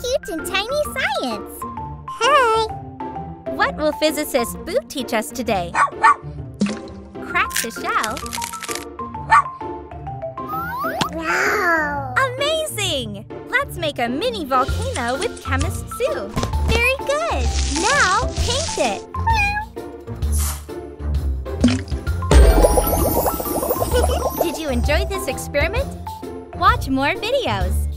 Cute and tiny science. Hi. What will physicist Bu teach us today? Crack the shell. Wow. Amazing! Let's make a mini volcano with Chemist Sue. Very good. Now paint it. Did you enjoy this experiment? Watch more videos.